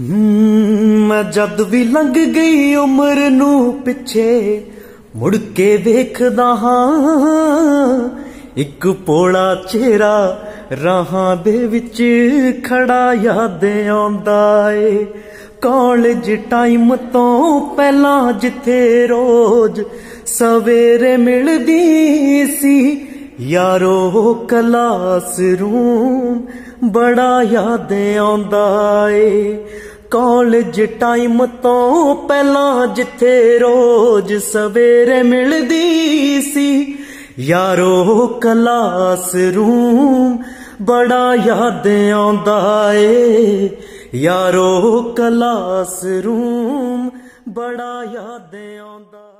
ਮੈਂ ਜਦ ਵੀ ਲੰਘ ਗਈ ਉਮਰ ਨੂੰ ਪਿੱਛੇ, ਮੁੜ ਕੇ ਵੇਖਦਾ ਹਾਂ। ਇੱਕ ਪੋਲਾ ਚਿਹਰਾ ਰਾਹਾਂ ਦੇ ਵਿੱਚ ਖੜਾ ਯਾਦ ਆਉਂਦਾ ਏ। ਕਾਲਜ ਟਾਈਮ ਤੋਂ ਪਹਿਲਾਂ ਜਿੱਥੇ ਰੋਜ਼ ਸਵੇਰੇ ਮਿਲਦੀ ਸੀ, ਯਾਰੋ ਕਲਾਸ ਰੂਮ ਬੜਾ ਯਾਦ ਆਉਂਦਾ ਏ। ਕਾਲਜ ਟਾਈਮ ਤੋਂ ਪਹਿਲਾਂ ਜਿੱਥੇ ਰੋਜ਼ ਸਵੇਰੇ ਮਿਲਦੀ ਸੀ, ਯਾਰੋ ਕਲਾਸ ਰੂਮ ਬੜਾ ਯਾਦ ਆਉਂਦਾ ਏ। ਯਾਰੋ ਕਲਾਸ ਰੂਮ ਬੜਾ ਯਾਦ ਆਉਂਦਾ